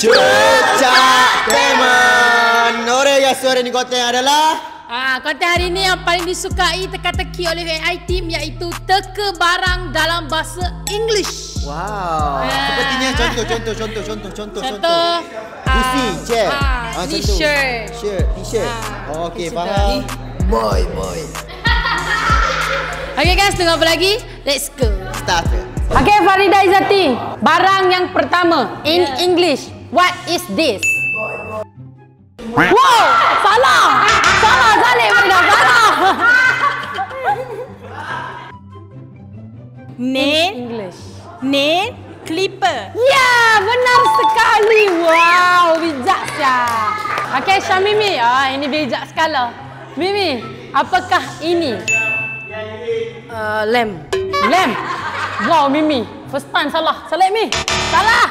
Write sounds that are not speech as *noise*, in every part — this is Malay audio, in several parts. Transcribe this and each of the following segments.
Cucak Teman Orang yang suara ni konten adalah Ah, konten hari ini yang paling disukai teka-teki oleh AI team iaitu teka barang dalam bahasa English. Wow Ah. Sepertinya contoh contoh contoh contoh contoh Contoh Kursi, ah, chair ah, Ah, contoh. T-shirt. Shirt, t-shirt Ah, oh, Okey, sudah. faham Boy, boy *laughs* Okay guys, tengok apa lagi? Let's go. Start Okay Farida Izzati, barang yang pertama in English. What is this? Wow, salah. Salah Zalik Farida, salah. *laughs* Nail, English. nail, clipper. Ya, benar sekali. Wow, bijak Syah. Okey, Syah Mimi. Ah, ini bijak sekali. Mimi, apakah ini? Uh, lamp. Lem. Wow, Mimi. First time salah. Salah Mi. Salah.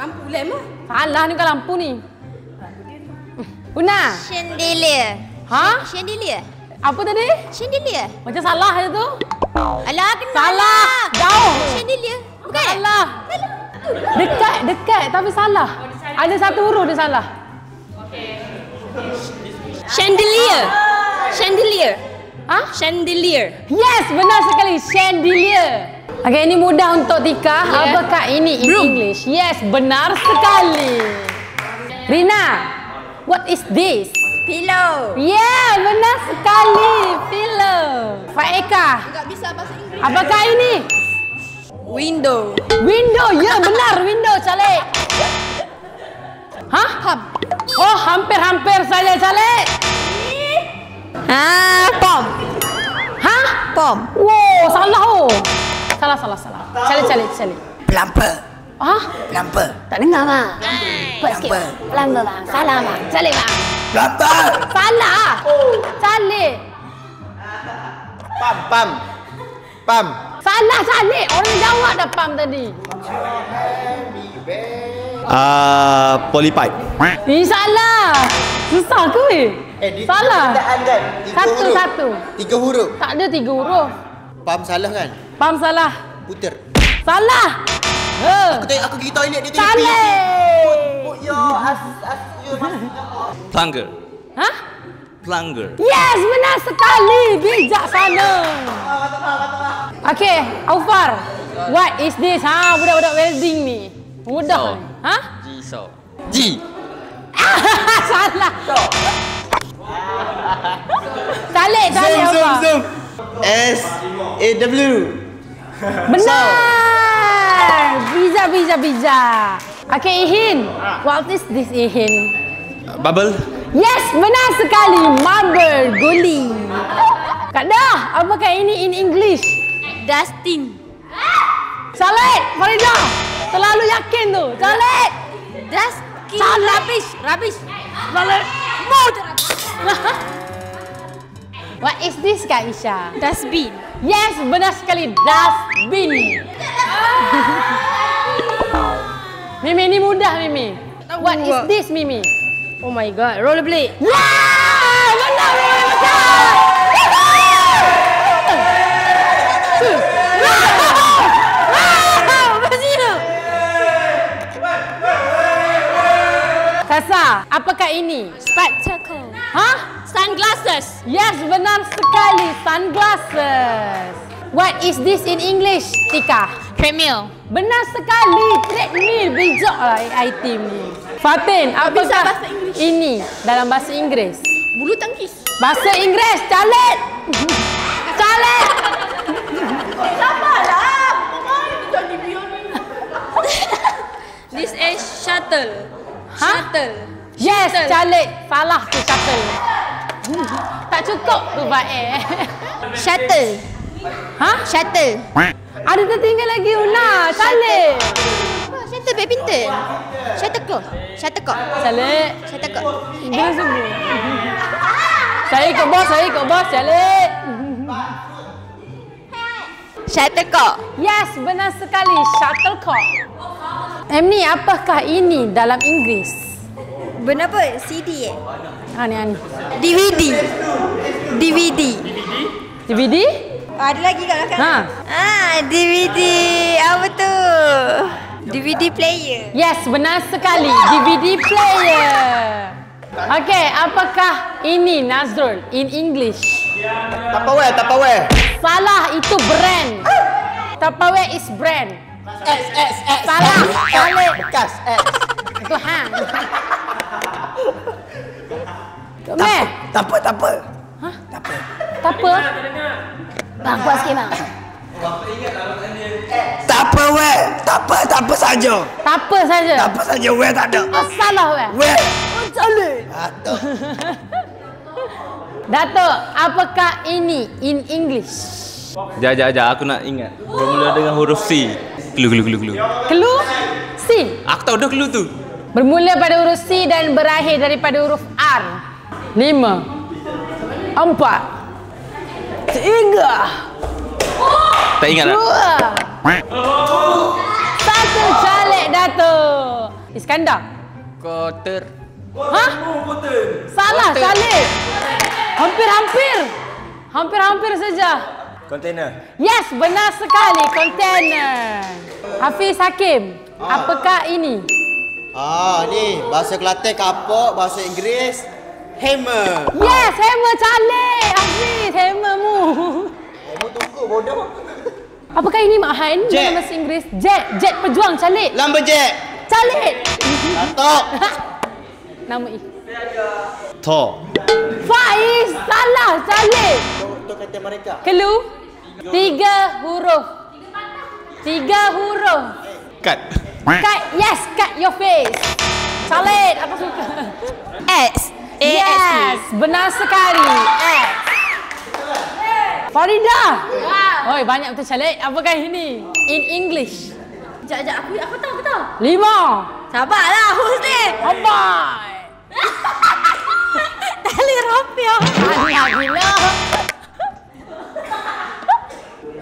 Lampu lamp lah. Salah ni kan lampu ni. Una. Chandelier. Ha? Chandelier. Apa tadi? Chandelier. Macam salah je tu. Alah, kena Salah. Jauh. Chandelier. Bukan? Salah. Dekat, dekat tapi salah. Ada satu huruf dia salah. Chandelier. Chandelier. Ha? Chandelier. Yes, benar sekali. Chandelier. Okey, ini mudah untuk Tika. Yeah. Apakah ini in English? Yes, benar sekali. Rina, what is this? Pillow. Yeah, benar sekali. Pillow. Faeka, Tak bisa bahasa Inggeris. apakah ini? Window. Window. Ya, *laughs* benar. Window, Calik. Hah? Oh, hampir-hampir saja, Calik. Ah, pom. Hah? Pom. Wow, salah oh. Salah, salah, salah. Calik, calik, calik. Plumper Hah? Plumper Tak dengar bang. Sikit bang. Pelan bang. Salah bang. Calik bang. Plumper Salah. Calik. Pam, pam Pam Salah calik. Orang jawab dah pam tadi. Uh, polypipe Ini salah. Susah ke weh? Salah. kan Satu, satu. Tiga huruf Tak ada tiga huruf. Pam salah kan Pam salah. Puter Salah. Ha. Aku tengok aku pergi toilet dia tengok Calik. Put your as, as your Plunger. Hah? Plunger. Yes, benar sekali. Bijak sana. Okey, Aufar. What is this? Ha, budak-budak welding ni. Mudah. Ha? Jigsaw. G. *laughs* Salah. Calik, calik Zoom, zoom, apa? zoom S A W Benar. Bija, bija, bija. Okey, Ihin. What is this, Ihin? Bubble. Yes, benar sekali. Marble, guli. Kak Dah, apakah ini in English? Dustin. Saleh, Farida. Terlalu yakin tu. Saleh. Dustin. Salah. Rubbish. Rubbish. Saleh. Mood. *laughs* What is this, Kak Isha? Dustbin. Yes, benar sekali. Dustbin. *laughs* Mimi, ini mudah, Mimi. What is this, Mimi? Oh my god. Rollerblade. Yeah! Benar, Mimi. Betul. Kasa, apakah ini? Spectacle. Hah? Sunglasses. Yes, benar sekali. Sunglasses. What is this in English, Tika? Treadmill. Benar sekali. Treadmill. Bijak lah AI team ni. Fatin, apakah bahasa Inggeris. ini dalam bahasa Inggeris? Bulu tangkis. Bahasa Inggeris, calet. *laughs* calet. *laughs* This is shuttle. Ha? Shuttle. Yes, Shuttle. calet. Salah tu shuttle. *laughs* tak cukup tu baik. *laughs* Shuttle. ha? Shuttle. Ada tertinggal lagi Una. Calet. Oh, shuttle badminton. Shuttlecock. Shuttlecock. Calet. Shuttlecock. Dia sebut. Saya ikut bos, saya ikut bos, calet. Shuttlecock. Yes, benar sekali. Shuttlecock. Em ni, apakah ini dalam Inggeris? Benda apa? CD eh? Ha ni, ha ni. DVD. DVD. DVD? Oh, ada lagi kat belakang. Ha. Ah, DVD. Apa tu? DVD player. Yes, benar sekali. DVD player. Okey, apakah ini Nazrul in English? Tupperware, Tupperware. Salah, itu brand. Tupperware is brand. X, X, X. Salah, Khalid. Bekas, X. Itu hang. Meh, Tak apa, tak apa. tak apa. Bang, buat sikit bang. Tupperware. Tak apa, tak apa saja. Tak apa saja. Tak apa saja, wear tak ada. Oh, salah weh. Wear. Salah. Aduh. Datuk, apakah ini in English? Sekejap, sekejap. Aku nak ingat. Bermula dengan huruf C. Clue, clue, clue, clue. Clue C. Aku tahu dah clue tu. Bermula pada huruf C dan berakhir daripada huruf R. Lima. Empat. Tiga. Tak ingat tak? Dua. Satu calik Datuk. Iskandar. Kotor. Hah? Salah calik. Hampir-hampir. Hampir-hampir saja. Container. Yes, benar sekali. Container. Hafiz Hakim. Apakah ini? Ah, ni bahasa Kelantan kapok, bahasa Inggeris hammer. Yes, hammer calik. Hafiz, hammer mu. Kamu tunggu bodoh. Apakah ini Mak Han? Jet. Dalam bahasa Inggeris. Jet. Jet pejuang calik. Lumberjack. Calik. Datuk. *laughs* Nama I. Thor. Faiz. Salah. Calik. Untuk kata mereka. Clue. Tiga huruf. Tiga huruf. Cut. Cut. Yes. Cut your face. Calik. Aku suka. X. A X. Yes. Benar sekali. X. Farida. Oi, banyak betul calik. Apakah ini? In English. Sekejap, sekejap. Aku, aku tahu, aku tahu. Lima. Sabarlah Husni. Empat. *laughs* Tali rupiah. Anak gila.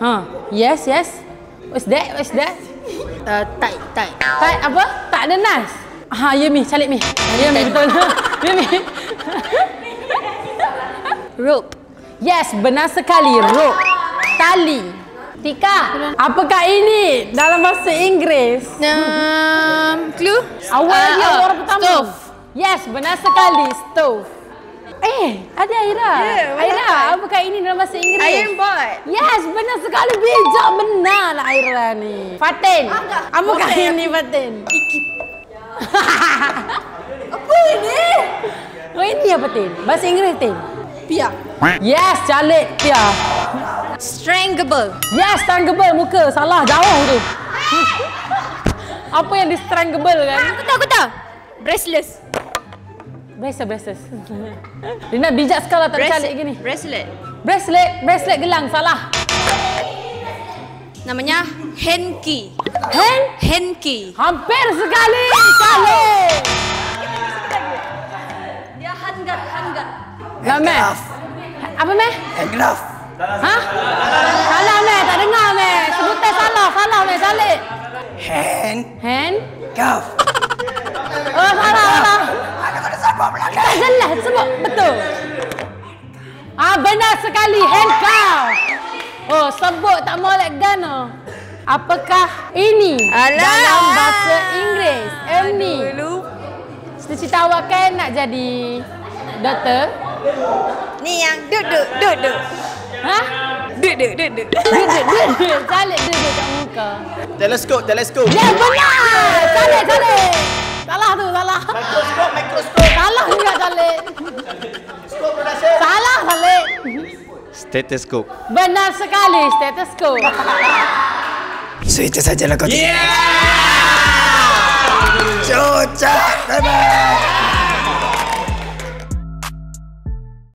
Ha, yes, yes. What's that? What's that? Uh, tight, tight. Tak apa? Tak ada nas. Ha, ya mi, calik mi. Ya mi betul. *laughs* Ya mi. Rope. Yes, benar sekali. Rope. Tali. Tika, apakah ini dalam bahasa Inggeris? Um, clue? Awal Uh, lagi uh, orang pertama. Stove. Yes, benar sekali. Stove. Eh, ada Aira. Ya, Aira, ada? apakah ini dalam bahasa Inggeris? Iron board. Yes, benar sekali. Bijak benar lah Aira ni. Fatin. Apakah ini Fatin? *laughs* apa ini? Oh ini apa Tin? Bahasa Inggeris Tin? Pia. Yes, calik Pia. Strangleable. Yes, stranglable muka. Salah, jauh tu. apa yang di stranglable kan? Aku tahu, aku tahu. Braceless. Braces, braces. *laughs* Rina bijak sekali tak calik gini. Bracelet. Bracelet, bracelet gelang. Salah. Namanya hanky. Hand? Hanky. Hampir sekali. Calik. Dia handguard, handguard. Lah, Meh. Apa, Meh? Handgraph. Ha? Salah, Meh. Tak dengar, Meh. Sebutan salah. Salah, Meh. Calik. Hand. Hand? Cuff. Oh, salah, salah. Tak jelas sebut. Betul. Ah, benar sekali. Handcuff. Oh, sebut tak molek gana. Apakah ini Alah. dalam bahasa Inggeris? M ni. Dulu. Cita-cita awak kan nak jadi doktor? Ni yang duduk, duduk. Ha? Duduk, duduk. Duduk, duduk. Calik duduk kat muka. Teleskop, teleskop. Ya, benar. Calik, calik. Salah tu, salah. Mikroskop, mikroskop. Salah juga calik. Skop production. Salah calik. Stethoscope. Benar sekali, stetoskop. *laughs* Switch sajalah kau. Yeah! Cocok. Bye-bye.